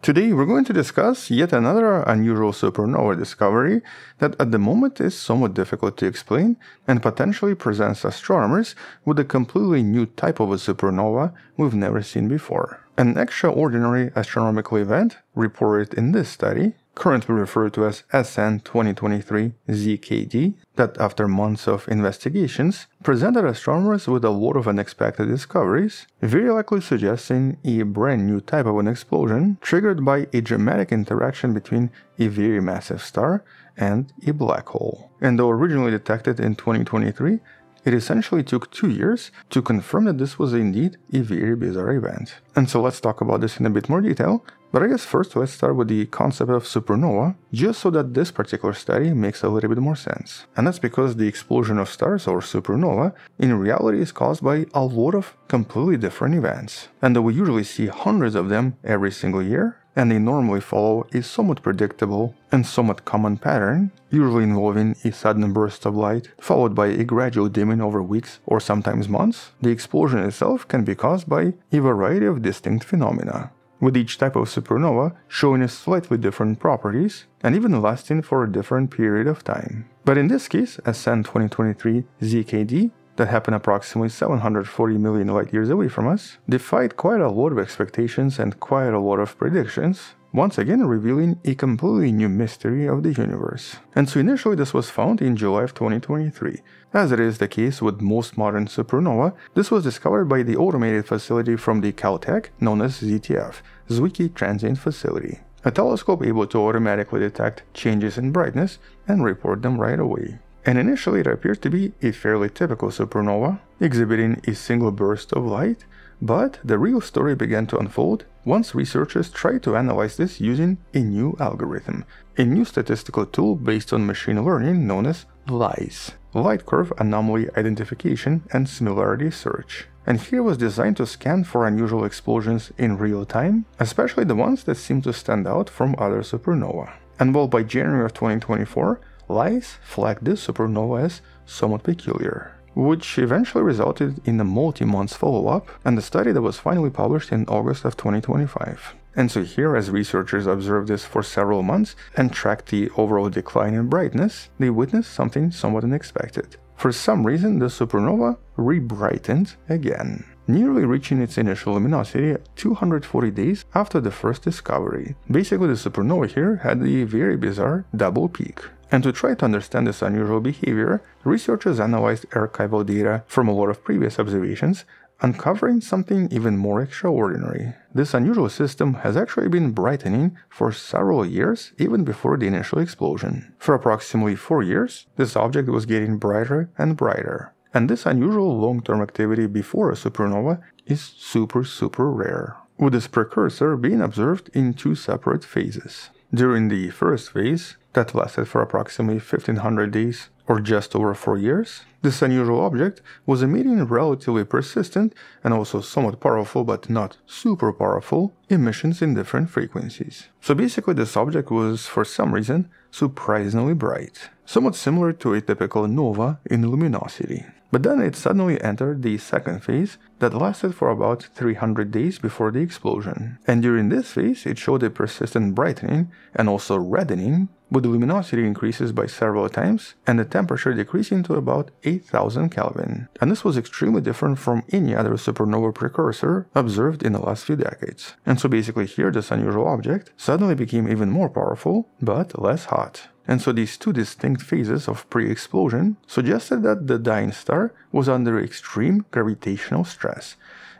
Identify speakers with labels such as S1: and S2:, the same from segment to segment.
S1: Today we're going to discuss yet another unusual supernova discovery that at the moment is somewhat difficult to explain and potentially presents astronomers with a completely new type of a supernova we've never seen before. An extraordinary astronomical event reported in this study currently referred to as SN 2023 ZKD, that after months of investigations presented astronomers with a lot of unexpected discoveries, very likely suggesting a brand new type of an explosion triggered by a dramatic interaction between a very massive star and a black hole. And though originally detected in 2023, it essentially took two years to confirm that this was indeed a very bizarre event. And so let's talk about this in a bit more detail, but I guess first let's start with the concept of supernova, just so that this particular study makes a little bit more sense. And that's because the explosion of stars or supernova in reality is caused by a lot of completely different events. And though we usually see hundreds of them every single year, and they normally follow a somewhat predictable and somewhat common pattern, usually involving a sudden burst of light, followed by a gradual dimming over weeks or sometimes months, the explosion itself can be caused by a variety of distinct phenomena with each type of supernova showing slightly different properties and even lasting for a different period of time. But in this case, SN 2023 ZKD, that happened approximately 740 million light years away from us, defied quite a lot of expectations and quite a lot of predictions, once again revealing a completely new mystery of the universe. And so initially this was found in July of 2023. As it is the case with most modern supernova, this was discovered by the automated facility from the Caltech known as ZTF, Zwicky Transient Facility, a telescope able to automatically detect changes in brightness and report them right away. And initially it appeared to be a fairly typical supernova, exhibiting a single burst of light but the real story began to unfold once researchers tried to analyze this using a new algorithm, a new statistical tool based on machine learning known as LAISS, Light Curve Anomaly Identification and Similarity Search. And here was designed to scan for unusual explosions in real time, especially the ones that seem to stand out from other supernova. And while by January of 2024, LAISS flagged this supernova as somewhat peculiar which eventually resulted in a multi-month follow-up and a study that was finally published in August of 2025. And so here, as researchers observed this for several months and tracked the overall decline in brightness, they witnessed something somewhat unexpected. For some reason, the supernova re-brightened again, nearly reaching its initial luminosity 240 days after the first discovery. Basically, the supernova here had a very bizarre double peak. And to try to understand this unusual behavior, researchers analyzed archival data from a lot of previous observations, uncovering something even more extraordinary. This unusual system has actually been brightening for several years, even before the initial explosion. For approximately 4 years, this object was getting brighter and brighter. And this unusual long-term activity before a supernova is super super rare, with this precursor being observed in two separate phases. During the first phase, that lasted for approximately 1500 days or just over 4 years, this unusual object was emitting relatively persistent and also somewhat powerful but not super powerful emissions in different frequencies. So basically this object was for some reason surprisingly bright, somewhat similar to a typical nova in luminosity. But then it suddenly entered the second phase that lasted for about 300 days before the explosion. And during this phase, it showed a persistent brightening and also reddening, with the luminosity increases by several times and the temperature decreasing to about 8000 Kelvin. And this was extremely different from any other supernova precursor observed in the last few decades. And so basically here this unusual object suddenly became even more powerful, but less hot. And so these two distinct phases of pre-explosion suggested that the dying star was under extreme gravitational stress,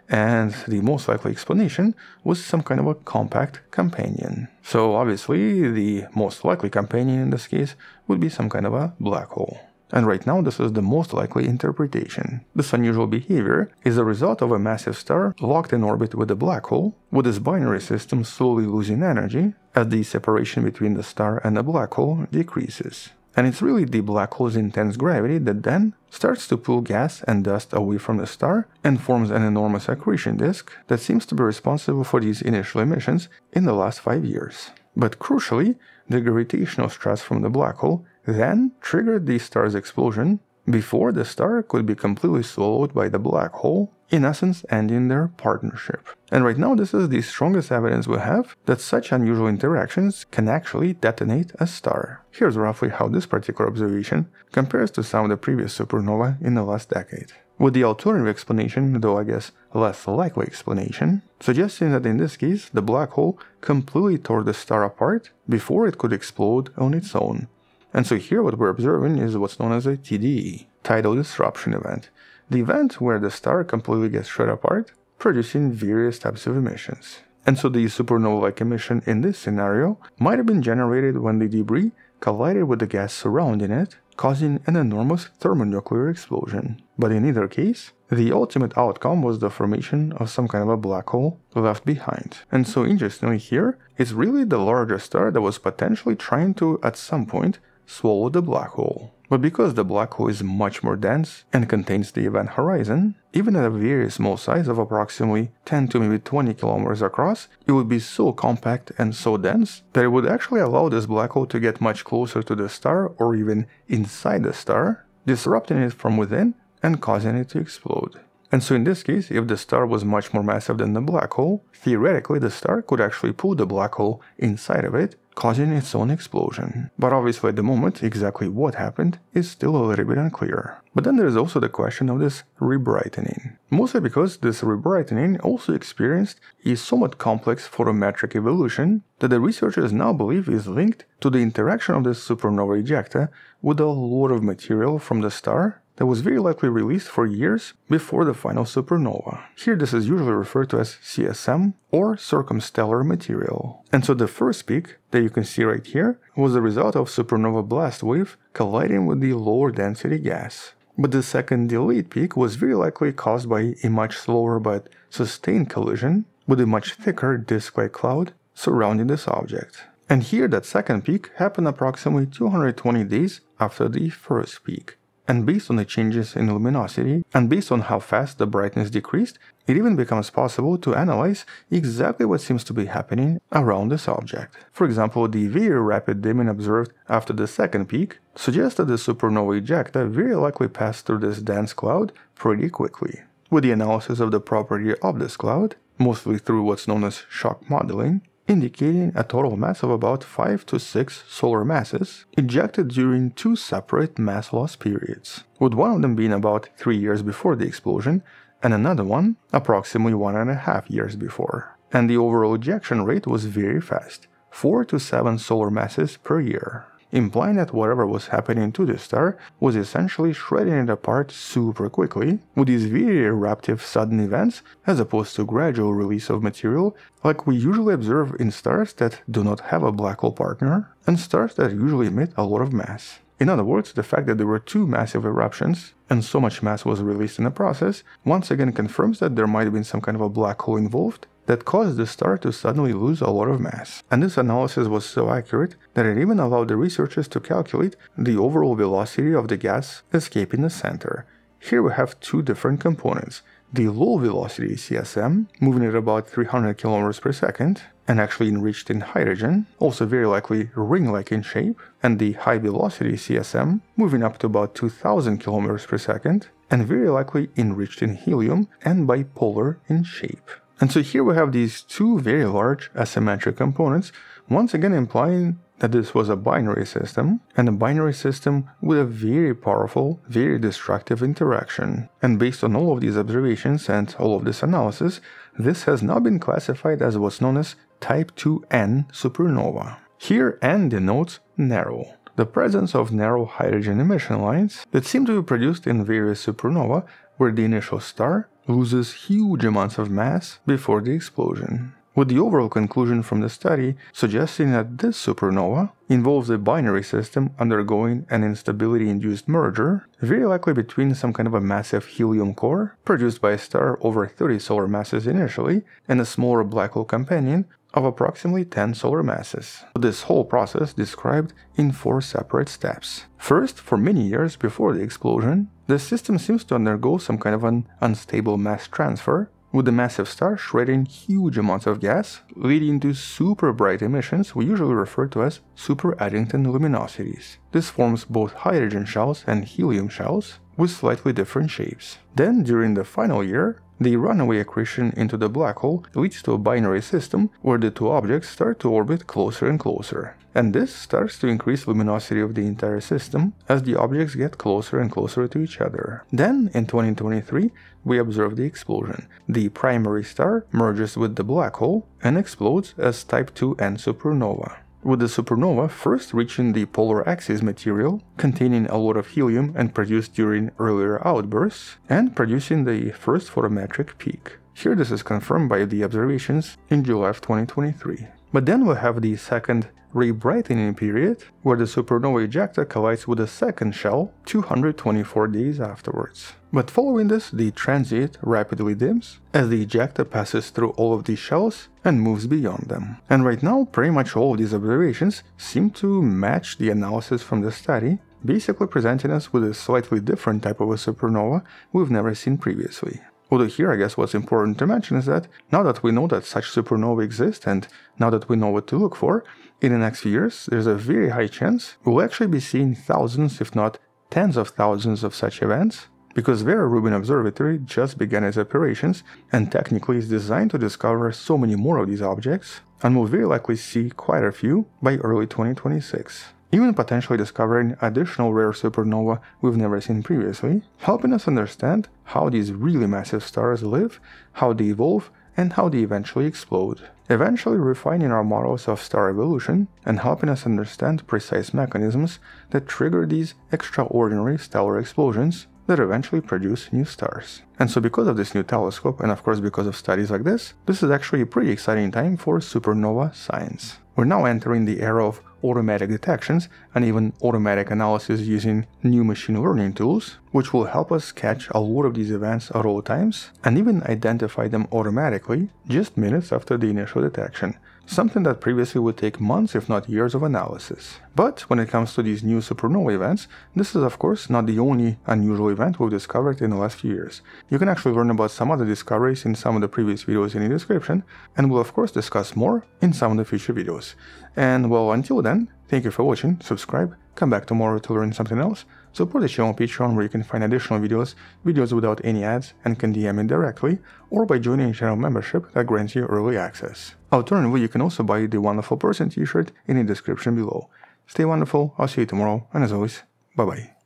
S1: and the most likely explanation was some kind of a compact companion. So obviously the most likely companion in this case would be some kind of a black hole. And right now, this is the most likely interpretation. This unusual behavior is a result of a massive star locked in orbit with a black hole, with its binary system slowly losing energy as the separation between the star and the black hole decreases. And it's really the black hole's intense gravity that then starts to pull gas and dust away from the star and forms an enormous accretion disk that seems to be responsible for these initial emissions in the last five years. But crucially, the gravitational stress from the black hole then triggered the star's explosion before the star could be completely swallowed by the black hole in essence ending their partnership. And right now, this is the strongest evidence we have that such unusual interactions can actually detonate a star. Here's roughly how this particular observation compares to some of the previous supernova in the last decade. With the alternative explanation, though I guess less likely explanation, suggesting that in this case the black hole completely tore the star apart before it could explode on its own. And so here what we're observing is what's known as a TDE, tidal disruption event, the event where the star completely gets shred apart, producing various types of emissions. And so the supernova-like emission in this scenario might have been generated when the debris collided with the gas surrounding it, causing an enormous thermonuclear explosion. But in either case, the ultimate outcome was the formation of some kind of a black hole left behind. And so interestingly here, it's really the larger star that was potentially trying to, at some point, swallow the black hole. But because the black hole is much more dense and contains the event horizon, even at a very small size of approximately 10 to maybe 20 kilometers across, it would be so compact and so dense that it would actually allow this black hole to get much closer to the star or even inside the star, disrupting it from within and causing it to explode. And so in this case, if the star was much more massive than the black hole, theoretically the star could actually pull the black hole inside of it causing its own explosion. But obviously at the moment, exactly what happened is still a little bit unclear. But then there's also the question of this rebrightening. Mostly because this rebrightening also experienced a somewhat complex photometric evolution that the researchers now believe is linked to the interaction of this supernova ejecta with a lot of material from the star that was very likely released for years before the final supernova. Here this is usually referred to as CSM or circumstellar material. And so the first peak that you can see right here was the result of supernova blast wave colliding with the lower density gas. But the second delayed peak was very likely caused by a much slower but sustained collision with a much thicker disk-like cloud surrounding this object. And here that second peak happened approximately 220 days after the first peak. And based on the changes in luminosity, and based on how fast the brightness decreased, it even becomes possible to analyze exactly what seems to be happening around this object. For example, the very rapid dimming observed after the second peak suggests that the supernova ejecta very likely passed through this dense cloud pretty quickly. With the analysis of the property of this cloud, mostly through what's known as shock modeling, indicating a total mass of about 5 to 6 solar masses ejected during two separate mass loss periods, with one of them being about 3 years before the explosion and another one approximately one and a half years before. And the overall ejection rate was very fast, 4 to 7 solar masses per year implying that whatever was happening to the star was essentially shredding it apart super quickly, with these very eruptive sudden events as opposed to gradual release of material like we usually observe in stars that do not have a black hole partner, and stars that usually emit a lot of mass. In other words, the fact that there were two massive eruptions and so much mass was released in the process once again confirms that there might have been some kind of a black hole involved that caused the star to suddenly lose a lot of mass. And this analysis was so accurate that it even allowed the researchers to calculate the overall velocity of the gas escaping the center. Here we have two different components. The low velocity CSM, moving at about 300 km per second, and actually enriched in hydrogen, also very likely ring-like in shape, and the high velocity CSM, moving up to about 2000 km per second, and very likely enriched in helium and bipolar in shape. And so here we have these two very large asymmetric components, once again implying that this was a binary system, and a binary system with a very powerful, very destructive interaction. And based on all of these observations and all of this analysis, this has now been classified as what's known as Type 2N supernova. Here N denotes narrow, the presence of narrow hydrogen emission lines that seem to be produced in various supernova where the initial star loses huge amounts of mass before the explosion. With the overall conclusion from the study suggesting that this supernova involves a binary system undergoing an instability-induced merger, very likely between some kind of a massive helium core produced by a star over 30 solar masses initially and a smaller black hole companion of approximately 10 solar masses. This whole process described in four separate steps. First, for many years before the explosion, the system seems to undergo some kind of an unstable mass transfer, with the massive star shredding huge amounts of gas, leading to super bright emissions we usually refer to as super Eddington luminosities. This forms both hydrogen shells and helium shells, with slightly different shapes. Then, during the final year, the runaway accretion into the black hole leads to a binary system where the two objects start to orbit closer and closer. And this starts to increase luminosity of the entire system as the objects get closer and closer to each other. Then, in 2023, we observe the explosion. The primary star merges with the black hole and explodes as Type 2n supernova with the supernova first reaching the polar axis material containing a lot of helium and produced during earlier outbursts, and producing the first photometric peak. Here this is confirmed by the observations in July of 2023. But then we have the second rebrightening period, where the supernova ejecta collides with a second shell 224 days afterwards. But following this, the transit rapidly dims as the ejecta passes through all of these shells and moves beyond them. And right now, pretty much all of these observations seem to match the analysis from the study, basically presenting us with a slightly different type of a supernova we've never seen previously. Although here I guess what's important to mention is that now that we know that such supernovae exist and now that we know what to look for, in the next few years there's a very high chance we'll actually be seeing thousands if not tens of thousands of such events because Vera Rubin Observatory just began its operations and technically is designed to discover so many more of these objects and we'll very likely see quite a few by early 2026 even potentially discovering additional rare supernova we've never seen previously, helping us understand how these really massive stars live, how they evolve, and how they eventually explode. Eventually refining our models of star evolution and helping us understand precise mechanisms that trigger these extraordinary stellar explosions that eventually produce new stars. And so because of this new telescope, and of course because of studies like this, this is actually a pretty exciting time for supernova science. We're now entering the era of automatic detections and even automatic analysis using new machine learning tools, which will help us catch a lot of these events at all times and even identify them automatically just minutes after the initial detection, something that previously would take months if not years of analysis. But when it comes to these new supernova events, this is of course not the only unusual event we've discovered in the last few years. You can actually learn about some other discoveries in some of the previous videos in the description, and we'll of course discuss more in some of the future videos. And well, until then, thank you for watching, subscribe, come back tomorrow to learn something else, support the channel on Patreon where you can find additional videos, videos without any ads, and can DM me directly, or by joining a channel membership that grants you early access. Alternatively, you can also buy the Wonderful Person t-shirt in the description below. Stay wonderful, I'll see you tomorrow, and as always, bye bye.